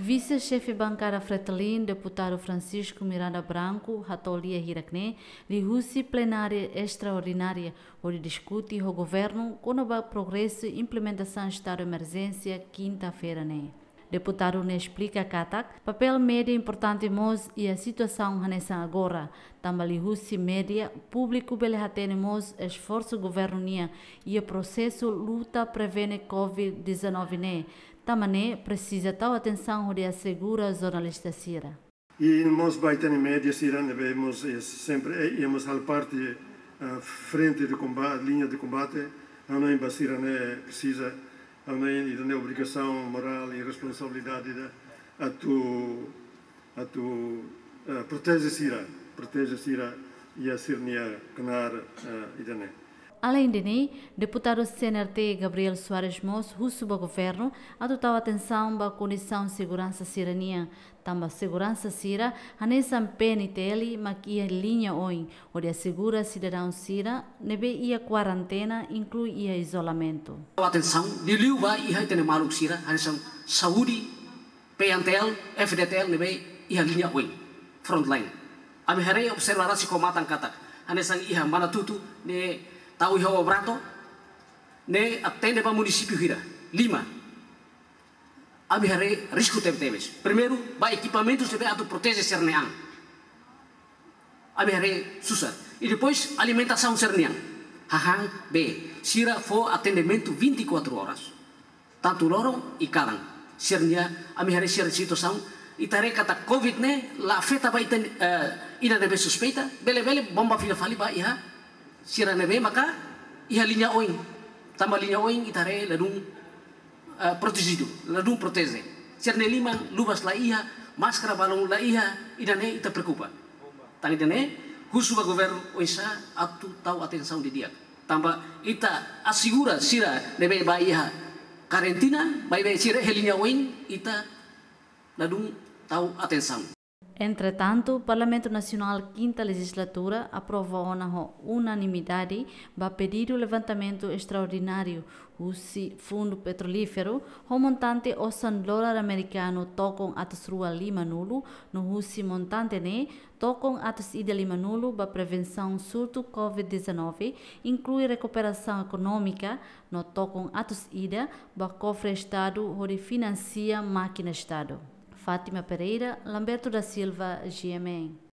Vice-chefe bancária Fretilin, deputado Francisco Miranda Branco, Ratolia Hiracne, lihusi plenária extraordinária, onde discute o governo com o progresso e implementação do estado de emergência quinta-feira. Né? Deputado ne explica katak papel média importante mos e a situação nessa agora. Também husi média público bele hatene mos esforço governo e o processo luta prevene COVID-19 ne. Tamane precisa tal atenção de assegura jornalista Sira. E nós baitani média Sira vemos sempre íamos al parte frente de combate, linha de combate, não em Basira ne precisa também da obrigação moral e responsabilidade de, a tu a tu uh, protege sira protege sira e a sirnia canar uh, idane Além de นี้, deputado CNRT Gabriel Soares Mos, russo do governo, adotou atenção para a condição de segurança sirania. Também segurança sira, a nessa PNTL, mas ia linha oi, onde assegura cidadão sira, nebe ia quarentena, inclui ia isolamento. Atenção, de liu ba ia tene maluk sira, a nessa saúde, PNTL, FDTL, nebe ia linha oi, frontline. Ami hari observasi komatan kata, a nessa ia mana tutu, ne Tahu iho brato ne atende para município hira lima. Abi hare risco temes primeiro ba equipamentos deve atu protege sernean abi hare susar. E depois alimentação sernean hahang b. Sira fo atendimento 24 horas. Tanto lorong e karang sernia ami hare sira situação itare kata covid ne la feta ba iten uh, ina deve suspeita. Bele bele bomba fila fali ba iha sira nebe maka iha linha oing. Tamba linha oing itare ladung uh, protegido ladung protege sira ne lima lubas la iha máscara balong la iha idane ita preocupa tangi husu ba governo oisa atu tau atenção de dia tamba ita assegura sira nebe ba iha karantina bai bai sira linha oing ita ladung tau atenção Entretanto, o Parlamento Nacional Quinta Legislatura aprovou na unanimidade para pedir o levantamento extraordinário do Fundo Petrolífero, o montante o dólar americano tocam atos rua lima nulo, no usi montante ne tocam atos ida lima nulo para prevenção surto Covid-19, inclui recuperação econômica, no tocam atos ida para cofre Estado, onde financia máquina Estado. Fátima Pereira, Lamberto da Silva, GMN.